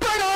Right on!